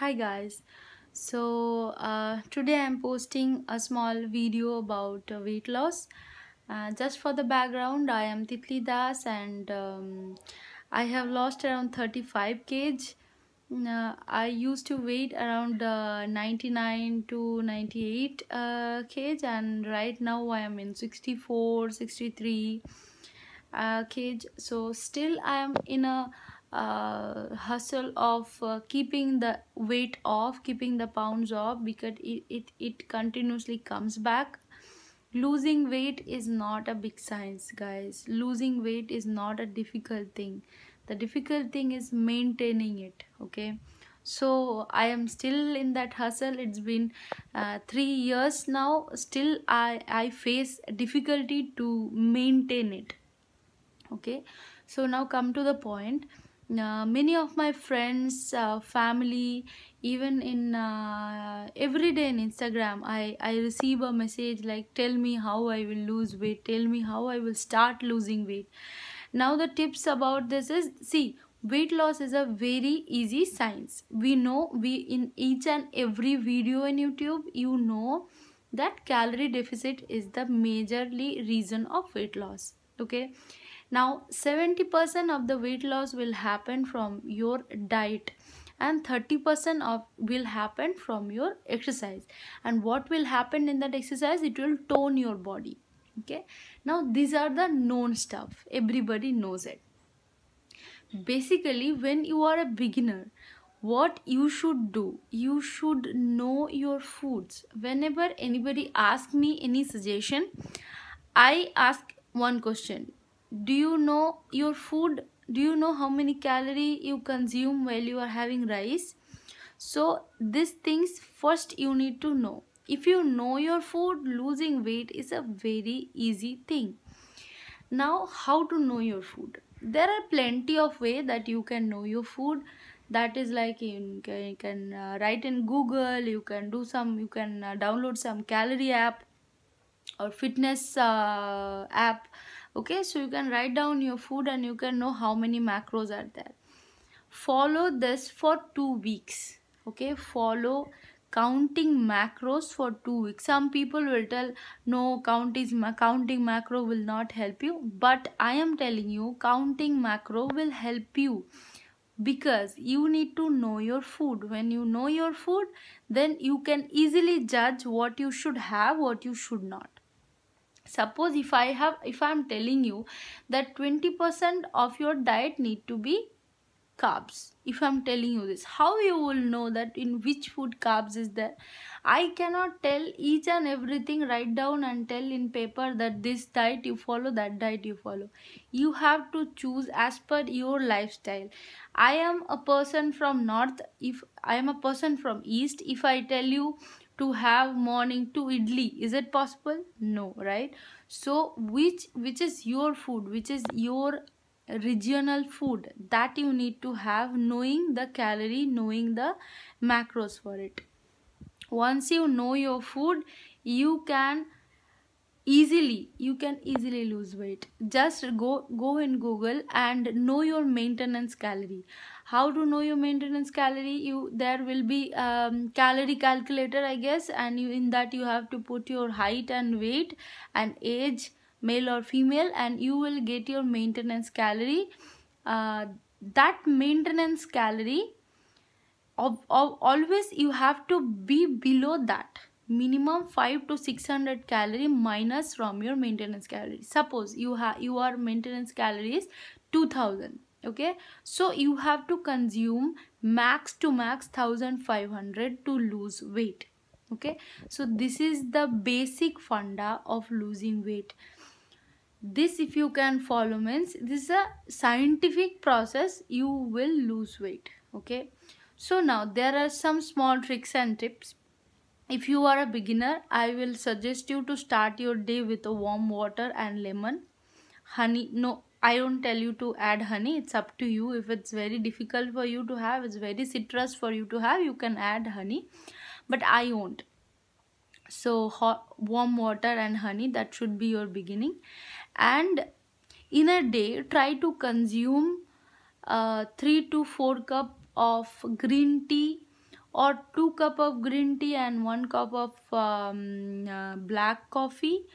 hi guys. So uh, today i'm posting a small video about uh, weight loss. Uh, just for the background i am titli das and um, i have lost around 35 kg. Uh, i used to weight around uh, 99 to 98 uh, kg and right now i am in 64 63 uh, kg. So still i am in a uh, hustle of uh, keeping the weight off keeping the pounds off because it, it it continuously comes back. Losing weight is not a big science guys. Losing weight is not a difficult thing. The difficult thing is maintaining it okay? So i am still in that hustle. It's been uh, 3 years now. Still i i face difficulty to maintain it okay? So now come to the point many of my friends uh, family even in uh, every day in instagram i i receive a message like tell me how i will lose weight. Tell me how i will start losing weight. Now the tips about this is see weight loss is a very easy science. We know we in each and every video in youtube you know that calorie deficit is the majorly reason of weight loss okay now 70% of the weight loss will happen from your diet and 30% of will happen from your exercise. And what will happen in that exercise? It will tone your body. Okay? Now these are the known stuff. Everybody knows it. Basically when you are a beginner what you should do you should know your foods. Whenever anybody asks me any suggestion i ask one question do you know your food? Do you know how many calorie you consume while you are having rice? So these things first you need to know. If you know your food losing weight is a very easy thing. Now how to know your food? There are plenty of way that you can know your food. That is like you can, you can uh, write in google you can do some you can uh, download some calorie app or fitness uh, app okay so you can write down your food and you can know how many macros are there. Follow this for two weeks. Okay follow counting macros for two weeks. Some people will tell no count is counting macro will not help you. But i am telling you counting macro will help you because you need to know your food. When you know your food then you can easily judge what you should have what you should not suppose if i have if i'm telling you that 20% of your diet need to be carbs. If i'm telling you this how you will know that in which food carbs is there? I cannot tell each and everything write down and tell in paper that this diet you follow that diet you follow. You have to choose as per your lifestyle. I am a person from north if i am a person from east. If i tell you to have morning to idli. Is it possible? No right? So which which is your food? Which is your regional food that you need to have knowing the calorie knowing the macros for it? Once you know your food you can easily you can easily lose weight. Just go go in google and know your maintenance calorie. How to know your maintenance calorie? You there will be um, calorie calculator i guess and you in that you have to put your height and weight and age male or female and you will get your maintenance calorie. Uh, that maintenance calorie of, of, always you have to be below that minimum 5 to 600 calorie minus from your maintenance calorie. Suppose you have your maintenance calories 2000 okay? So you have to consume max to max 1500 to lose weight okay? So this is the basic funda of losing weight. This if you can follow means this is a scientific process you will lose weight okay? So now there are some small tricks and tips if you are a beginner i will suggest you to start your day with a warm water and lemon honey no I don't tell you to add honey. It's up to you. If it's very difficult for you to have, it's very citrus for you to have, you can add honey. But I won't. So hot, warm water and honey, that should be your beginning. And in a day, try to consume uh, 3 to 4 cup of green tea or two cup of green tea and one cup of um, uh, black coffee.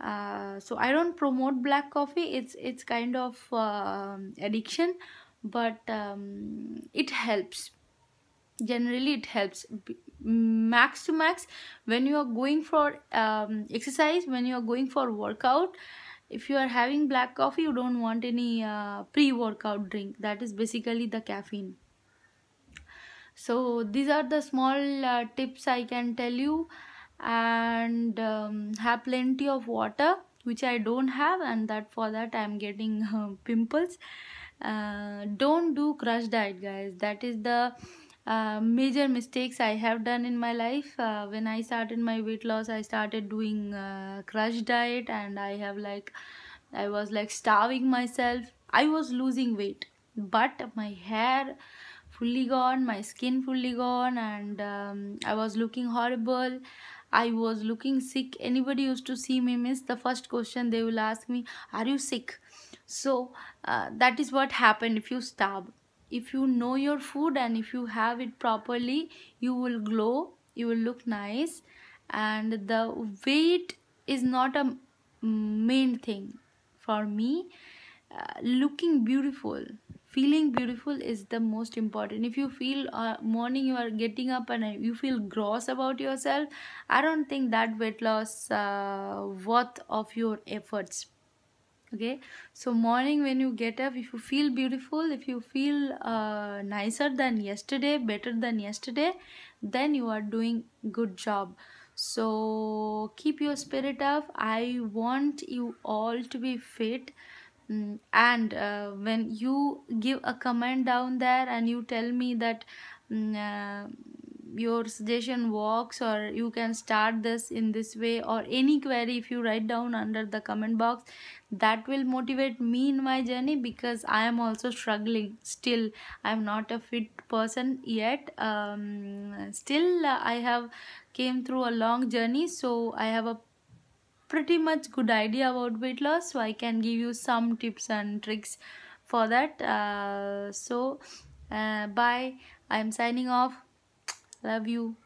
Uh, so i don't promote black coffee. It's it's kind of uh, addiction but um, it helps. Generally it helps. Max to max when you are going for um, exercise when you are going for workout if you are having black coffee you don't want any uh, pre-workout drink. That is basically the caffeine so these are the small uh, tips i can tell you and um, have plenty of water which i don't have and that for that i'm getting uh, pimples uh, don't do crush diet guys that is the uh, major mistakes I have done in my life. Uh, when I started my weight loss, I started doing uh, crush diet, and I have like, I was like starving myself. I was losing weight, but my hair fully gone, my skin fully gone, and um, I was looking horrible. I was looking sick. Anybody used to see me miss the first question they will ask me, "Are you sick?" So uh, that is what happened if you starve if you know your food and if you have it properly you will glow you will look nice and the weight is not a main thing for me uh, looking beautiful feeling beautiful is the most important. If you feel uh, morning you are getting up and you feel gross about yourself i don't think that weight loss uh, worth of your efforts. Okay? So morning when you get up if you feel beautiful if you feel uh, nicer than yesterday better than yesterday then you are doing good job. So keep your spirit up. I want you all to be fit and uh, when you give a comment down there and you tell me that mm, uh, your suggestion works or you can start this in this way or any query if you write down under the comment box that will motivate me in my journey because i am also struggling. Still i am not a fit person yet. Um, still i have came through a long journey so i have a pretty much good idea about weight loss so i can give you some tips and tricks for that. Uh, so uh, bye. I am signing off. Love you.